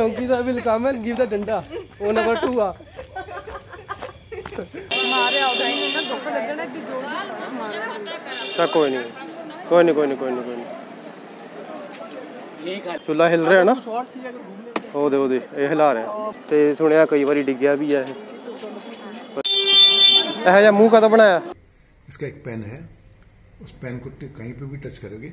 Chowkidar will come and give the danda. Oh, number two. अच्छा कोई नहीं कोई नहीं कोई नहीं कोई नहीं कोई नहीं। चूल्हा हिल रहा है ना? ओ दे ओ दे ये हिला रहे हैं। ते सुनया कई बार डिग गया भी है यह या मुँह का तो बनाया? इसका एक पेन है उस पेन को कहीं पे भी टच करोगे।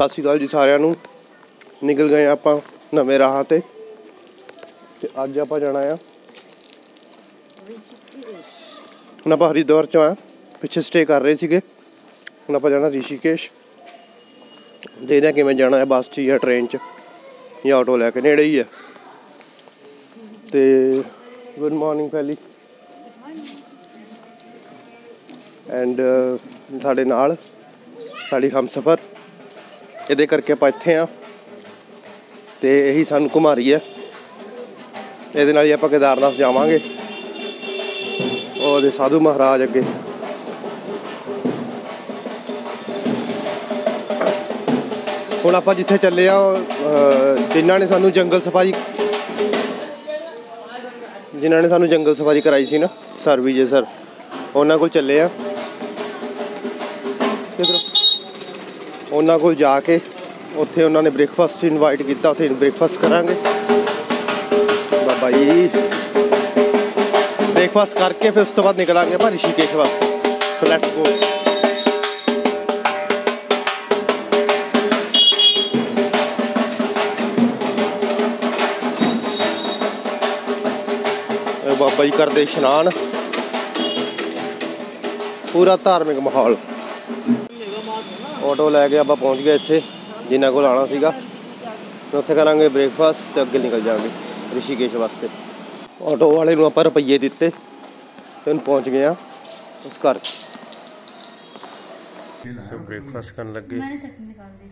ਸਤਿ ਸ਼੍ਰੀ ਅਕਾਲ ਜੀ ਸਾਰਿਆਂ ਨੂੰ। ਨਿਕਲ ਗਏ ਆਪਾਂ ਨਵੇਂ ਰਾਹਾਂ ਤੇ। ਤੇ ਅੱਜ ਆਪਾਂ ਜਾਣਾ ਆ। ਹੁਣ ਆਪਾਂ ਹਰਿਦੁਆਰ ਚ ਆ। ਪਿੱਛੇ ਸਟੇ ਕਰ ਰਹੇ ਸੀਗੇ। ਹੁਣ ਆਪਾਂ ਜਾਣਾ ਰਿਸ਼ੀਕੇਸ਼। ਦੇਖਦੇ ਆ ਕਿਵੇਂ ਜਾਣਾ ਹੈ ਬੱਸ 'ਚ ਜਾਂ ਟ੍ਰੇਨ 'ਚ। ਜਾਂ ਆਟੋ ਲੈ ਕੇ ਨੇੜੇ ਹੀ ਆ। ਤੇ ਗੁੱਡ ਮਾਰਨਿੰਗ ਪਹਿਲੀ ਐਂਡ ਸਾਡੇ ਨਾਲ ਸਾਡੀ ਹਮਸਫਰ। ਇਹਦੇ ਕਰਕੇ ਆਪਾਂ ਇੱਥੇ ਆ। ਤੇ ਇਹੀ ਸਾਨੂੰ ਘੁਮਾ ਰਹੀ ਹੈ। ਇਹਦੇ ਨਾਲ ਹੀ ਆਪਾਂ ਕੇਦਾਰਨਾਥ ਜਾਵਾਂਗੇ। ਉਹਦੇ ਸਾਧੂ ਮਹਾਰਾਜ ਅੱਗੇ। ਹੁਣ ਆਪਾਂ ਜਿੱਥੇ ਚੱਲੇ ਆ ਉਹ, ਜਿਨ੍ਹਾਂ ਨੇ ਸਾਨੂੰ ਜੰਗਲ ਸਫਾਰੀ ਜਿਨ੍ਹਾਂ ਨੇ ਸਾਨੂੰ ਜੰਗਲ ਸਫਾਰੀ ਕਰਾਈ ਸੀ ਨਾ ਸਰ ਵਿਜੇ ਸਰ ਉਹਨਾਂ ਕੋਲ ਚੱਲੇ ਆ। ਕਿਧਰੋਂ ਉਹਨਾਂ ਕੋਲ ਜਾ ਕੇ ਉੱਥੇ ਉਹਨਾਂ ਨੇ ਬ੍ਰੇਕਫਾਸਟ ਇਨਵਾਈਟ ਕੀਤਾ, ਉੱਥੇ ਬ੍ਰੇਕਫਾਸਟ ਕਰਾਂਗੇ। ਬਾਬਾ ਜੀ। ਬ੍ਰੇਕਫਾਸਟ ਕਰਕੇ ਫਿਰ ਉਸ ਤੋਂ ਬਾਅਦ ਨਿਕਲਾਂਗੇ ਆਪਾਂ ਰਿਸ਼ੀਕੇਸ਼ ਵਾਸਤੇ। So let's go Baba ji ਕਰਦੇ ਇਸ਼ਨਾਨ। ਪੂਰਾ ਧਾਰਮਿਕ ਮਾਹੌਲ। ਆਟੋ ਲੈ ਕੇ ਆਪਾਂ ਪਹੁੰਚ ਗਏ ਇੱਥੇ ਜਿੰਨਾ ਕੋਲ ਆਣਾ ਸੀਗਾ। ਉੱਥੇ ਕਰਾਂਗੇ ਬ੍ਰੇਕਫਾਸਟ ਤੇ ਅੱਗੇ ਨਿਕਲ ਜਾਵਾਂਗੇ ਰਿਸ਼ੀਕੇਸ਼ ਵਾਸਤੇ। ਆਟੋ ਵਾਲੇ ਨੂੰ ਆਪਾਂ ਰੁਪਈਏ ਦਿੱਤੇ ਤੇ ਹੁਣ ਪਹੁੰਚ ਗਏ ਆ ਉਸ ਘਰ ਸੋ ਬ੍ਰੇਕਫਾਸਟ ਕਰਨ ਲੱਗੇ। ਮੈਂ ਸੱਟ ਨਿਕਾਲ ਦੀ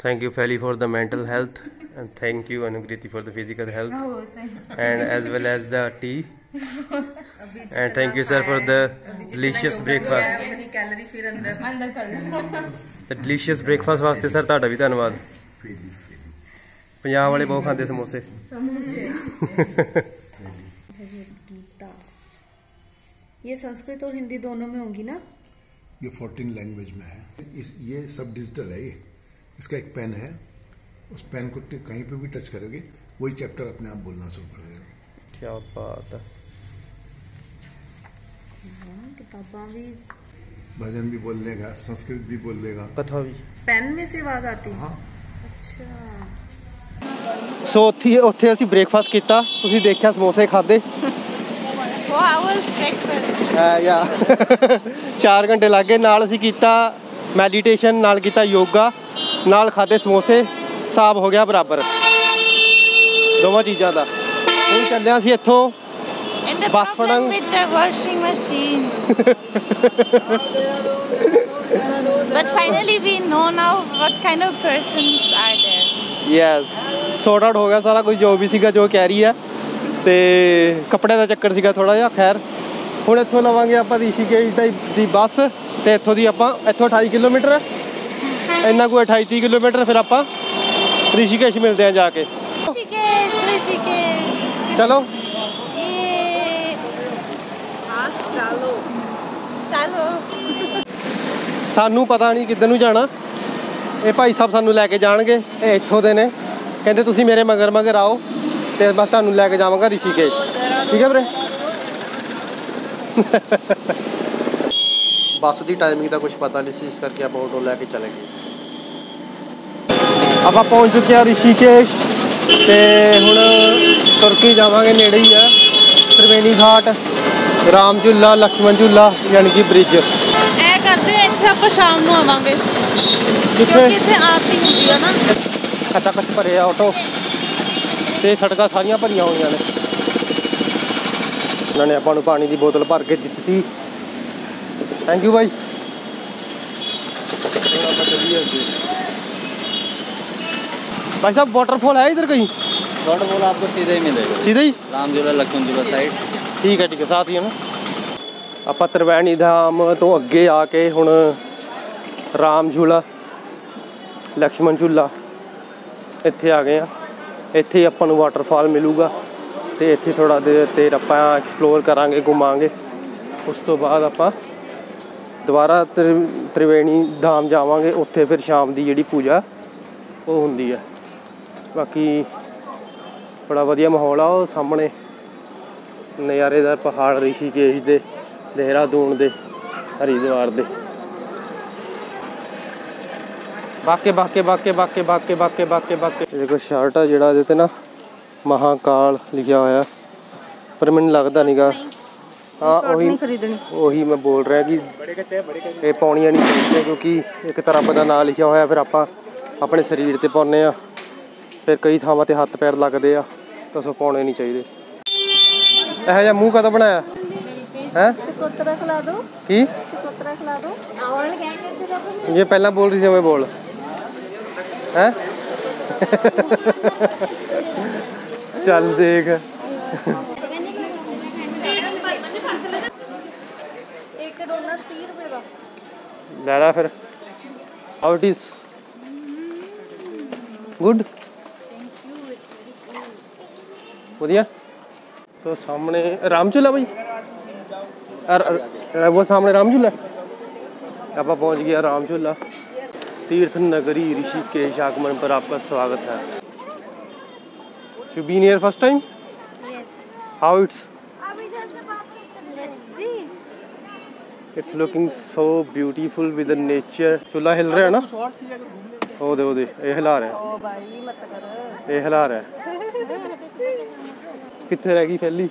Thank you, Feli, for the mental health, and thank you, Anugriti, for the physical health, Oh, thank you. and as well as the tea. And thank you, sir, for the delicious breakfast. ਆਪਣੀ calorie ਫਿਰ ਅੰਦਰ अंदर कर लो The delicious breakfast ਵਾਸਤੇ sir ਤੁਹਾਡਾ ਵੀ ਧੰਨਵਾਦ ਪੰਜਾਬ ਵਾਲੇ ਬਹੁਤ ਖਾਂਦੇ ਸਮੋਸੇ गीता ये संस्कृत और हिंदी दोनों में होंगी ना ये 14 लैंग्वेज में है इस ये सब डिजिटल है ये इसका एक पेन है उस पेन को टिक- कहीं पे भी टच करोगे वही चैप्टर अपने आप बोलना शुरू कर देगा ਕੀ ਬਾਤ ਹੈ हाँ, किताबा भी भजन भी बोल लेगा संस्कृत भी बोल लेगा ਕਥਾ ਵੀ पेन में से आवाज आती है हाँ अच्छा ਸੋ ਉੱਥੇ ਉੱਥੇ ਅਸੀਂ ਬ੍ਰੇਕਫਾਸਟ ਕੀਤਾ ਤੁਸੀਂ ਦੇਖਿਆ ਸਮੋਸੇ ਖਾਦੇ Four hours breakfast. ਯਾ 4 ਘੰਟੇ ਲੱਗੇ ਨਾਲ ਅਸੀਂ ਕੀਤਾ ਮੈਡੀਟੇਸ਼ਨ ਨਾਲ ਕੀਤਾ ਯੋਗਾ ਨਾਲ ਖਾਦੇ ਸਮੋਸੇ ਹਿਸਾਬ ਹੋ ਗਿਆ ਬਰਾਬਰ। ਦੋਵਾਂ ਚੀਜ਼ਾਂ ਦਾ। ਹੁਣ ਚੱਲਿਆ ਸੀ ਇੱਥੋਂ And the Bus problem with the washing machine. but finally we know now what kind of persons are there. Yes sort out ਹੋ ਗਿਆ ਸਾਰਾ ਕੁਝ ਜੋ ਵੀ ਸੀਗਾ ਜੋ ਕਹਿ ਰਹੀ ਹੈ। ਤੇ ਕੱਪੜੇ ਦਾ ਚੱਕਰ ਸੀਗਾ ਥੋੜਾ ਜਿਹਾ ਖੈਰ। ਹੁਣ ਇੱਥੋਂ ਲਵਾਂਗੇ ਆਪਾਂ ਰਿਸ਼ੀਕੇਸ਼ ਦੀ ਦੀ ਬੱਸ ਤੇ ਇੱਥੋਂ ਦੀ ਆਪਾਂ ਇੱਥੋਂ 28 ਕਿਲੋਮੀਟਰ ਇੰਨਾ ਕੋਈ 28 30 ਕਿਲੋਮੀਟਰ ਫਿਰ ਆਪਾਂ ਰਿਸ਼ੀਕੇਸ਼ ਮਿਲਦੇ ਆ ਜਾ ਕੇ. ਚਲੋ. ਸਾਨੂੰ ਪਤਾ ਨਹੀਂ ਕਿੱਧਰ ਨੂੰ ਜਾਣਾ। ਇਹ ਭਾਈ ਸਾਹਿਬ ਸਾਨੂੰ ਲੈ ਕੇ ਜਾਣਗੇ ਇਹ ਇੱਥੋਂ ਦੇ ਨੇ। ਕਹਿੰਦੇ ਤੁਸੀਂ ਮੇਰੇ ਮਗਰ ਮਗਰ ਆਓ ਤੇ ਮੈਂ ਤੁਹਾਨੂੰ ਲੈ ਕੇ ਜਾਵਾਂਗਾ ਰਿਸ਼ੀਕੇਸ਼। ਠੀਕ ਹੈ ਵੀਰੇ? ਬੱਸ ਦੀ ਟਾਈਮਿੰਗ ਦਾ ਕੁਝ ਪਤਾ ਨਹੀਂ ਸੀ ਇਸ ਕਰਕੇ ਆਪਾਂ ਆਟੋ ਲੈ ਕੇ ਚਲੇ ਗਏ। ਆਪਾਂ ਪਹੁੰਚ ਚੁੱਕੇ ਆ ਰਿਸ਼ੀਕੇਸ਼ ਤੇ ਹੁਣ ਤੁਰਕੀ ਜਾਵਾਂਗੇ ਨੇੜੇ ਹੀ ਆ। ਤ੍ਰਿਵੇਣੀ ਘਾਟ ਰਾਮ ਝੁੱਲਾ ਲਖਮਨ ਝੁੱਲਾ ਯਾਨੀ ਕਿ ਬ੍ਰਿਜ ਐ ਕਰਦੇ ਇੱਥੇ ਆਪਾਂ ਸ਼ਾਮ ਨੂੰ ਆਵਾਂਗੇ। ਕਿਉਂਕਿ ਇੱਥੇ ਆਰਤੀ ਹੁੰਦੀ ਆ ਨਾ। ਖਤਾ ਖਤ ਭਰੇ ਆਟੋ ਤੇ ਸੜਕਾਂ ਸਾਰੀਆਂ ਭਰੀਆਂ ਹੋਈਆਂ ਨੇ। ਉਹਨਾਂ ਨੇ ਆਪਾਂ ਨੂੰ ਪਾਣੀ ਦੀ ਬੋਤਲ ਭਰ ਕੇ ਦਿੱਤੀ। ਥੈਂਕ ਯੂ ਬਾਈ। ਆਪਾਂ ਚੱਲੀਏ ਅੱਗੇ भाई साहब वाटरफॉल है इधर कहीं शॉर्ट बोल आपको सीधे ही मिलेगा ਸਿੱਧਾ ਹੀ राम झूला लक्ष्मण झूला साइड ਠੀਕ ਹੈ ਠੀਕ ਹੈ ਸਾਥ ਹੀ ਹੈ ਨਾ ਆਪਾਂ ਤਰਵੈਣੀ ਧਾਮ ਤੋਂ ਅੱਗੇ ਆ ਕੇ ਹੁਣ ਰਾਮ ਝੂਲਾ ਲਕਸ਼ਮਣ ਝੂਲਾ ਇੱਥੇ ਆ ਗਏ ਆ ਇੱਥੇ ਹੀ ਆਪਾਂ ਨੂੰ ਵਾਟਰਫਾਲ ਮਿਲੂਗਾ ਤੇ ਇੱਥੇ ਥੋੜਾ ਦੇਰ ਤੇ ਆਪਾਂ ਐਕਸਪਲੋਰ ਕਰਾਂਗੇ ਘੁਮਾਂਗੇ ਉਸ ਤੋਂ ਬਾਅਦ ਆਪਾਂ ਦੁਬਾਰਾ ਤ੍ਰਿ- ਤ੍ਰਿਵੇਣੀ ਧਾਮ ਜਾਵਾਂਗੇ ਉੱਥੇ ਫਿਰ ਸ਼ਾਮ ਦੀ ਜਿਹੜੀ ਪੂਜਾ ਉਹ ਹੁੰਦੀ ਹੈ ਬਾਕੀ ਬੜਾ ਵਧੀਆ ਮਾਹੌਲ ਆ ਉਹ ਸਾਹਮਣੇ। ਨਜ਼ਾਰੇਦਾਰ ਪਹਾੜ ਰਿਸ਼ੀਕੇਸ਼ ਦੇ ਦੇਹਰਾਦੂਨ ਦੇ ਹਰਿਦੁਆਰ ਦੇ। ਬਾਕੇ ਬਾਕੇ ਬਾਕੇ ਬਾਕੇ ਬਾਕੇ ਬਾਕੇ ਬਾਕੇ ਬਾਕੇ। ਇਹ ਦੇਖੋ ਸ਼ਰਟ ਆ ਜਿਹੜਾ ਇਹਦੇ ਤੇ ਨਾ ਮਹਾਕਾਲ ਲਿਖਿਆ ਹੋਇਆ। ਪਰ ਮੈਨੂੰ ਲੱਗਦਾ ਨਹੀਂਗਾ ਹਾਂ ਉਹੀ ਉਹੀ ਮੈਂ ਬੋਲ ਰਿਹਾ ਕਿ ਇਹ ਪਾਉਣੀਆਂ ਨਹੀਂ ਚਾਹੀਦੀਆਂ ਕਿਉਂਕਿ ਇੱਕ ਤਰ੍ਹਾਂ ਦਾ ਨਾਂ ਲਿਖਿਆ ਹੋਇਆ ਫਿਰ ਆਪਾਂ ਆਪਣੇ ਸਰੀਰ ਤੇ ਪਾਉਂਦੇ ਆ ਫਿਰ ਕਈ ਥਾਵਾਂ ਤੇ ਹੱਥ ਪੈਰ ਲੱਗਦੇ ਆ ਤਾਂ ਸੋ ਪਾਉਣੇ ਨਹੀਂ ਚਾਹੀਦੇ। ਇਹ ਜਿਹਾ ਮੂੰਹ ਕਦੋਂ ਬਣਾਇਆ? ਹੈ? ਚਕੋਤਰਾ ਖਿਲਾ ਦੋ। ਕੀ? ਚਕੋਤਰਾ ਖਿਲਾ ਦੋ। ਆਉਣ ਕਹਿੰਦੇ ਤੇ ਇਹ ਪਹਿਲਾਂ ਬੋਲ ਰਹੀ ਸੀ ਮੈਂ ਬੋਲ। ਹੈ? ਚੱਲ ਦੇਖ। ਲੈ ਲੈ ਫਿਰ। How it is good. ਵਧੀਆ। ਸੋ ਸਾਹਮਣੇ ਰਾਮਝੂਲਾ वो सामने राम झूला आप पहुँच गया राम झूला तीर्थ नगरी ऋषिकेश आगमन पर आपका स्वागत है you been here first time how it's it's looking so beautiful with nature चूल्हा हिल रहा है ना ओ दे ओ दे ਇਹ हिला रहा है ओ भाई मत कर ये हिला रहा है कितने रह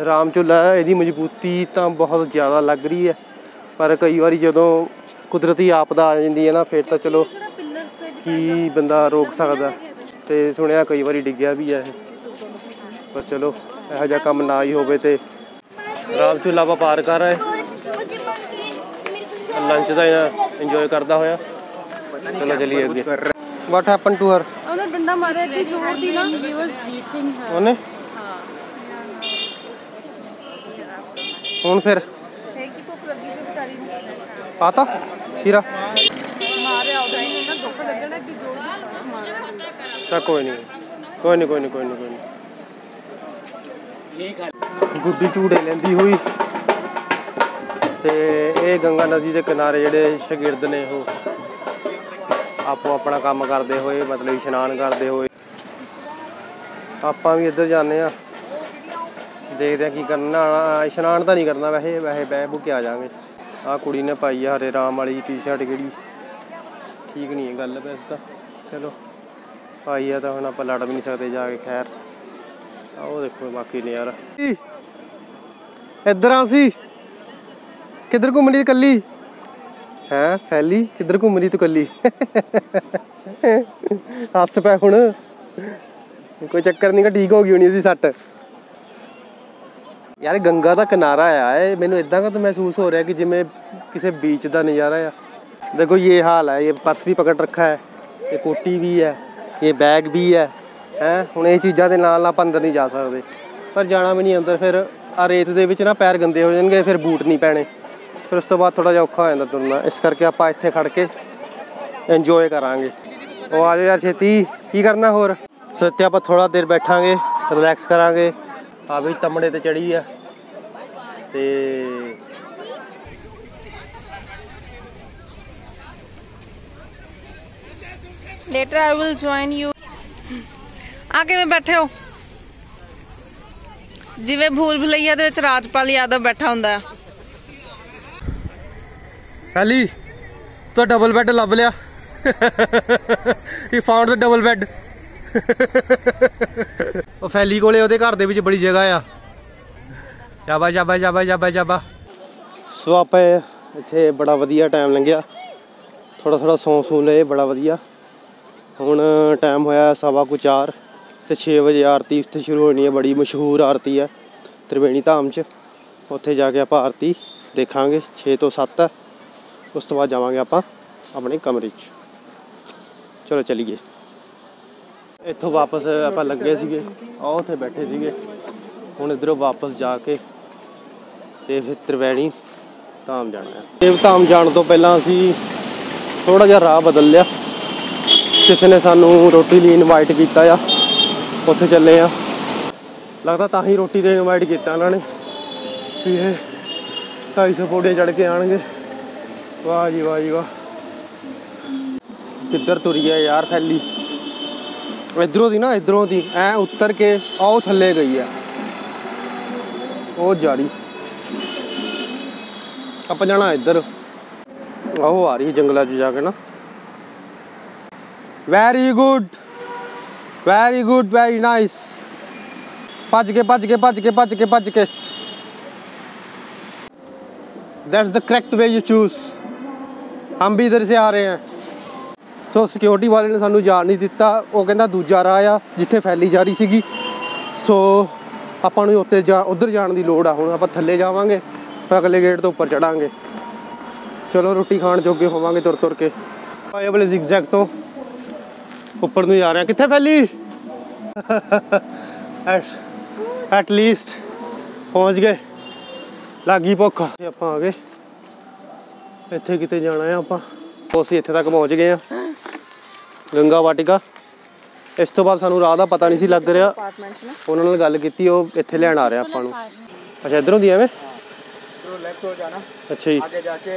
ਰਾਮ ਚੁੱਲ੍ਹਾ ਇਹਦੀ ਮਜ਼ਬੂਤੀ ਤਾਂ ਬਹੁਤ ਜ਼ਿਆਦਾ ਲੱਗ ਰਹੀ ਹੈ ਪਰ ਕਈ ਵਾਰੀ ਜਦੋਂ ਕੁਦਰਤੀ ਆਪਦਾ ਆ ਜਾਂਦੀ ਹੈ ਨਾ ਫਿਰ ਤਾਂ ਚਲੋ ਕੀ ਬੰਦਾ ਰੋਕ ਸਕਦਾ ਤੇ ਸੁਣਿਆ ਕਈ ਵਾਰੀ ਡਿੱਗਿਆ ਵੀ ਹੈ ਪਰ ਚਲੋ ਇਹੋ ਜਿਹਾ ਕੰਮ ਨਾ ਹੀ ਹੋਵੇ ਤੇ ਰਾਮ ਝੂਲਾ ਆਪਾਂ ਪਾਰ ਕਰ ਰਹੇ ਲੰਚ ਦਾ ਇੰਜੋਏ ਕਰਦਾ ਹੋਇਆ। ਚਲੋ ਚਲੀਏ ਅੱਗੇ। ਵਾਟ ਹੈਪਨ ਟੂ ਹਰ ਉਹਨੇ ਡੰਡਾ ਮਾਰਿਆ ਕਿ ਜ਼ੋਰ ਦੀ ਨਾ। Was beating her. ਉਹਨੇ? ਹੁਣ ਫਿਰ? ਹੈ ਕਿ ਭੁੱਖ ਲੱਗੀ ਸੀ ਵਿਚਾਰੀ ਨੂੰ। ਪਾਤਾ? ਹੀਰਾ? ਮਾਰਿਆ ਉਹਦਾ ਹੀ ਨਾ ਦੁੱਖ ਲੱਗਣਾ ਕਿ ਜ਼ੋਰ ਦੀ ਮਾਰਿਆ ਤਾਂ ਕੋਈ ਨਹੀਂ ਕੋਈ ਨਹੀਂ ਕੋਈ ਨਹੀਂ ਕੋਈ ਨਹੀਂ ਕੋਈ ਨਹੀਂ ਗੁੱਡੀ ਝੂੜੇ ਲੈਂਦੀ ਹੋਈ। ਤੇ ਇਹ ਗੰਗਾ ਨਦੀ ਦੇ ਕਿਨਾਰੇ ਜਿਹੜੇ ਸ਼ਾਗਿਰਦ ਨੇ ਉਹ ਆਪੋ ਆਪਣਾ ਕੰਮ ਕਰਦੇ ਹੋਏ, ਮਤਲਬ ਇਸ਼ਨਾਨ ਕਰਦੇ ਹੋਏ। ਆਪਾਂ ਵੀ ਇੱਧਰ ਜਾਂਦੇ ਆ ਦੇਖਦੇ ਆ ਕੀ ਕਰਨਾ। ਇਸ਼ਨਾਨ ਤਾਂ ਨਹੀਂ ਕਰਨਾ ਵੈਸੇ ਵੈਸੇ ਬਹਿ ਬੁ ਕੇ ਆ ਜਾਾਂਗੇ ਆ ਕੁੜੀ ਨੇ ਪਾਈ ਆ ਹਰੇ ਰਾਮ ਵਾਲੀ ਟੀ-ਸ਼ਰਟ ਕਿਹੜੀ ਠੀਕ ਨਹੀਂ ਹੈ ਗੱਲ ਵੈਸੇ ਤਾਂ। ਚਲੋ, ਪਾਈ ਆ ਤਾਂ ਹੁਣ ਆਪਾਂ ਲੜ ਵੀ ਨਹੀਂ ਸਕਦੇ ਜਾ ਕੇ, ਖੈਰ। ਉਹ ਦੇਖੋ ਬਾਕੀ ਨੇ ਯਾਰ ਇੱਧਰ ਆ ਸੀ ਕਿੱਧਰ ਘੁੰਮਣੀ ਕੱਲੀ ਹੈ ਫੈਲੀ ਕਿੱਧਰ ਘੁੰਮਣੀ ਤੂੰ ਕੱਲੀ ਹੱਸ ਪੈ ਹੁਣ ਕੋਈ ਚੱਕਰ ਨਹੀਂ ਕਿ ਠੀਕ ਹੋ ਗਈ ਹੋਣੀ ਇਹਦੀ ਸੱਟ ਯਾਰ ਗੰਗਾ ਦਾ ਕਿਨਾਰਾ ਆ ਇਹ ਮੈਨੂੰ ਇਦਾਂ ਦਾ ਤਾਂ ਮਹਿਸੂਸ ਹੋ ਰਿਹਾ ਕਿ ਜਿਵੇਂ ਕਿਸੇ ਬੀਚ ਦਾ ਨਜ਼ਾਰਾ ਆ देखो ये हाल है ये पर्स भी पकड़ रखा है ये कोटी भी है ये बैग भी है ਹੈ? ਹੁਣ ਇਹ ਚੀਜ਼ਾਂ ਦੇ ਨਾਲ ਆਪਾਂ ਅੰਦਰ ਨਹੀਂ ਜਾ ਸਕਦੇ। ਪਰ ਜਾਣਾ ਵੀ ਨਹੀਂ ਅੰਦਰ, ਫਿਰ ਆ ਰੇਤ ਦੇ ਵਿੱਚ ਨਾ ਪੈਰ ਗੰਦੇ ਹੋ ਜਾਣਗੇ, ਫਿਰ ਬੂਟ ਨਹੀਂ ਪੈਣੇ। ਫਿਰ ਉਸ ਤੋਂ ਬਾਅਦ ਥੋੜਾ ਜਿਹਾ ਔਖਾ ਹੋ ਜਾਂਦਾ ਤੁਰਨਾ। ਇਸ ਕਰਕੇ ਆਪਾਂ ਇੱਥੇ ਖੜ ਕੇ ਇੰਜੋਏ ਕਰਾਂਗੇ। ਉਹ ਆ ਜਾਓ ਯਾਰ ਛੇਤੀ। ਕੀ ਕਰਨਾ ਹੋਰ? ਸੋ ਇੱਥੇ ਆਪਾਂ ਥੋੜਾ ਦੇਰ ਬੈਠਾਂਗੇ ਰਿਲੈਕਸ ਕਰਾਂਗੇ। ਆ ਵੀ ਤਮੜੇ ਤੇ ਚੜੀ ਆ। ਤੇ later I will join you ਆ ਕਿਵੇਂ ਬੈਠੇ ਹੋ? ਜਿਵੇਂ ਭੂਲ ਭੁਲਈਆ ਦੇ ਵਿੱਚ ਰਾਜਪਾਲ ਯਾਦਵ ਬੈਠਾ ਹੁੰਦਾ। ਹੈ ਹੈਲੀ ਤਾਂ ਡਬਲ ਬੈੱਡ ਲੱਭ ਲਿਆ। He found the double bed ਉਹ ਫੈਲੀ ਕੋਲੇ ਉਹਦੇ ਘਰ ਦੇ ਵਿੱਚ ਬੜੀ ਜਗ੍ਹਾ ਆ। ਜਾਬਾ ਜਾਬਾ ਜਾਬਾ ਜਾਬਾ ਜਾਬਾ। ਸੋ ਆਪਾਂ ਇੱਥੇ ਬੜਾ ਵਧੀਆ ਟਾਈਮ ਲੰਘਿਆ। ਥੋੜਾ ਥੋੜਾ ਸੌਂ ਸੂ ਲਏ, ਬੜਾ ਵਧੀਆ। ਹੁਣ ਟਾਈਮ ਹੋਇਆ ਸਵਾ ਕੁ ਚਾਰ। ਤੇ 6 ਵਜੇ ਆਰਤੀ ਉੱਥੇ ਸ਼ੁਰੂ ਹੋਣੀ ਹੈ, ਬੜੀ ਮਸ਼ਹੂਰ ਆਰਤੀ ਹੈ, ਤ੍ਰਿਵੇਣੀ ਧਾਮ 'ਚ। ਉੱਥੇ ਜਾ ਕੇ ਆਪਾਂ ਆਰਤੀ ਦੇਖਾਂਗੇ 6 ਤੋਂ 7 ਹੈ ਉਸ ਤੋਂ ਬਾਅਦ ਜਾਵਾਂਗੇ ਆਪਾਂ ਆਪਣੇ ਕਮਰੇ 'ਚ। ਚਲੋ ਚਲੀਏ। ਇੱਥੋਂ ਵਾਪਸ ਆਪਾਂ ਲੱਗੇ ਸੀਗੇ ਆ ਉੱਥੇ ਬੈਠੇ ਸੀਗੇ। ਹੁਣ ਇਧਰੋਂ ਵਾਪਸ ਜਾ ਕੇ ਤੇ ਫਿਰ ਤ੍ਰਿਵੈਣੀ ਧਾਮ ਜਾਣਾ ਹੈ। ਦੇਵ ਧਾਮ ਜਾਣ ਤੋਂ ਪਹਿਲਾਂ ਅਸੀਂ ਥੋੜਾ ਜਿਹਾ ਰਾਹ ਬਦਲ ਲਿਆ। ਕਿਸੇ ਨੇ ਸਾਨੂੰ ਰੋਟੀ ਲਈ ਇਨਵਾਈਟ ਕੀਤਾ ਆ। ਉੱਥੇ ਚੱਲੇ ਆ। ਲੱਗਦਾ ਤਾਂ ਹੀ ਰੋਟੀ ਤੇ ਇਨਵਾਈਟ ਕੀਤਾ ਉਹਨਾਂ ਨੇ ਵੀ ਇਹ 250 ਪੌੜੀਆਂ ਚੜ ਕੇ ਆਣਗੇ ਵਾਹ ਜੀ ਵਾਹ ਜੀ, ਵਾਹ। ਕਿੱਧਰ ਤੁਰੀ ਹੈ ਯਾਰ ਫੈਲੀ? ਇਧਰੋਂ ਦੀ ਨਾ, ਇਧਰੋਂ ਦੀ। ਐ ਉੱਤਰ ਕੇ ਆਓ ਥੱਲੇ ਗਈ ਆ। ਉਹ ਜਾਰੀ ਆਪਾਂ ਜਾਣਾ ਇੱਧਰ। ਆਹੋ ਆ ਰਹੀ ਜੰਗਲਾਂ 'ਚ ਜਾ ਕੇ ਨਾ। Very good very good very nice ਭੱਜ ਕੇ ਭੱਜ ਕੇ ਭੱਜ ਕੇ ਭੱਜ ਕੇ ਭੱਜ ਕੇ that's the correct way you choose हम भी इधर से आ रहे हैं ਸੋ ਸਿਕਿਉਰਿਟੀ ਵਾਲੇ ਨੇ ਸਾਨੂੰ ਜਾਣ ਨਹੀਂ ਦਿੱਤਾ ਉਹ ਕਹਿੰਦਾ ਦੂਜਾ ਰਾਹ ਆ ਜਿੱਥੇ ਫੈਲੀ ਜਾ ਰਹੀ ਸੀਗੀ ਸੋ ਆਪਾਂ ਨੂੰ ਉੱਤੇ ਜਾ ਉਧਰ ਜਾਣ ਦੀ ਲੋੜ ਆ ਹੁਣ ਆਪਾਂ ਥੱਲੇ ਜਾਵਾਂਗੇ ਫਿਰ ਅਗਲੇ ਗੇਟ ਤੋਂ ਉੱਪਰ ਚੜਾਂਗੇ ਚਲੋ ਰੋਟੀ ਖਾਣ ਜੋਗੇ ਹੋਵਾਂਗੇ ਤੁਰ ਤੁਰ ਕੇ ਆਏ ਵਾਲੇ ਜ਼ਿਗਜ਼ੈਗ ਤੋਂ ਉੱਪਰ ਨੂੰ ਜਾ ਰਹੇ ਆ ਕਿੱਥੇ ਫੈਲੀ ਐਟ ਐਟ ਲੀਸਟ ਪਹੁੰਚ ਗਏ ਲੱਗੀ ਭੁੱਖ ਤੇ ਆਪਾਂ ਆ ਗਏ ਇੱਥੇ ਕਿਤੇ ਜਾਣਾ ਹੈ ਆਪਾਂ ਉਹ ਅਸੀਂ ਇੱਥੇ ਤੱਕ ਪਹੁੰਚ ਗਏ ਆ ਗੰਗਾ ਵਾਟਿਕਾ ਇਸ ਤੋਂ ਬਾਅਦ ਸਾਨੂੰ ਰਾਹ ਦਾ ਪਤਾ ਨਹੀਂ ਸੀ ਲੱਗ ਰਿਹਾ ਉਹਨਾਂ ਨਾਲ ਗੱਲ ਕੀਤੀ ਉਹ ਇੱਥੇ ਲੈਣ ਆ ਰਿਹਾ ਆਪਾਂ ਨੂੰ ਅੱਛਾ ਇਧਰੋਂ ਦੀ ਐਵੇਂ तो लेफ्ट हो जाना ਅੱਛਾ ਜੀ आगे जाके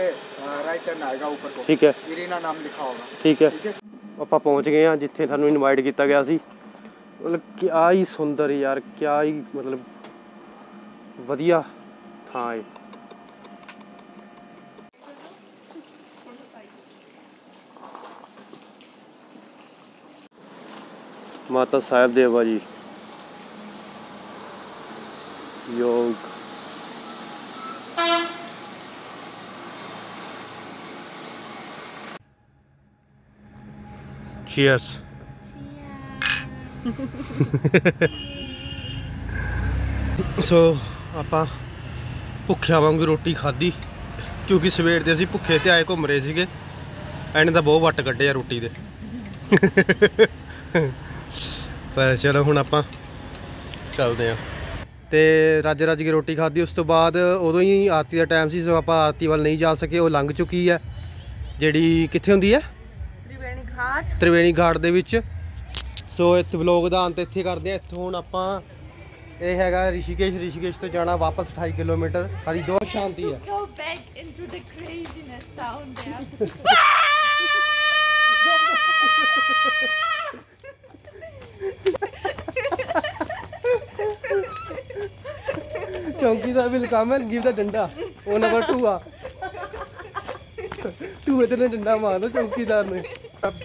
राइट टर्न आएगा ऊपर को ਠੀਕ ਹੈ इरीना नाम लिखा होगा ਠੀਕ ਹੈ ਆਪਾਂ ਪਹੁੰਚ ਗਏ ਆ ਜਿੱਥੇ ਸਾਨੂੰ ਇਨਵਾਈਟ ਕੀਤਾ ਗਿਆ ਸੀ। ਮਤਲਬ ਕਿਆ ਹੀ ਸੁੰਦਰ ਯਾਰ, ਕਿਆ ਹੀ ਮਤਲਬ ਵਧੀਆ ਥਾਂ ਹੈ ਮਾਤਾ ਸਾਹਿਬ ਦੇਵਾ ਜੀ। ਚੀਅਰਸ ਸੋ ਆਪਾਂ ਭੁੱਖਿਆਂ ਵਾਂਗੂ ਰੋਟੀ ਖਾਧੀ, ਕਿਉਂਕਿ ਸਵੇਰ ਦੇ ਅਸੀਂ ਭੁੱਖੇ ਤੇ ਆਏ ਘੁੰਮ ਰਹੇ ਸੀਗੇ, ਐਨੇ ਤਾਂ ਬਹੁਤ ਵੱਟ ਕੱਢੇ ਆ ਰੋਟੀ ਦੇ। ਪਰ ਚਲੋ ਹੁਣ ਆਪਾਂ ਚੱਲਦੇ ਆ ਤੇ ਰੱਜ ਰੱਜ ਕੇ ਰੋਟੀ ਖਾਧੀ, ਉਸ ਤੋਂ ਬਾਅਦ ਉਦੋਂ ਹੀ ਆਰਤੀ ਦਾ ਟਾਈਮ ਸੀ, ਸੋ ਆਪਾਂ ਆਰਤੀ ਵੱਲ ਨਹੀਂ ਜਾ ਸਕੇ, ਉਹ ਲੰਘ ਚੁੱਕੀ ਹੈ। ਜਿਹੜੀ ਕਿੱਥੇ ਹੁੰਦੀ ਹੈ? ਘਾਟ। ਤ੍ਰਿਵੇਣੀ ਘਾਟ ਦੇ ਵਿੱਚ। ਸੋ ਇੱਥੇ ਵਲੌਗ ਦਾ ਅੰਤ ਇੱਥੇ ਕਰਦੇ ਆ ਇੱਥੋਂ ਹੁਣ ਆਪਾਂ ਇਹ ਹੈਗਾ ਰਿਸ਼ੀਕੇਸ਼। ਰਿਸ਼ੀਕੇਸ਼ ਤੋਂ ਜਾਣਾ ਵਾਪਸ 28 ਕਿਲੋਮੀਟਰ। ਸਾਡੀ ਦੋ ਸ਼ਾਂਤੀ ਹੈ ਚੌਂਕੀ ਦਾ ਬਿਲ ਕਾਮਲ ਗਿਵ ਦਾ ਡੰਡਾ। ਉਹ ਨੰਬਰ 2 ਆ। ਤੂੰ ਇਹਦੇ ਨਾਲ ਡੰਡਾ ਮਾਰਦਾ ਚੌਕੀਦਾਰ ਨੂੰ। up.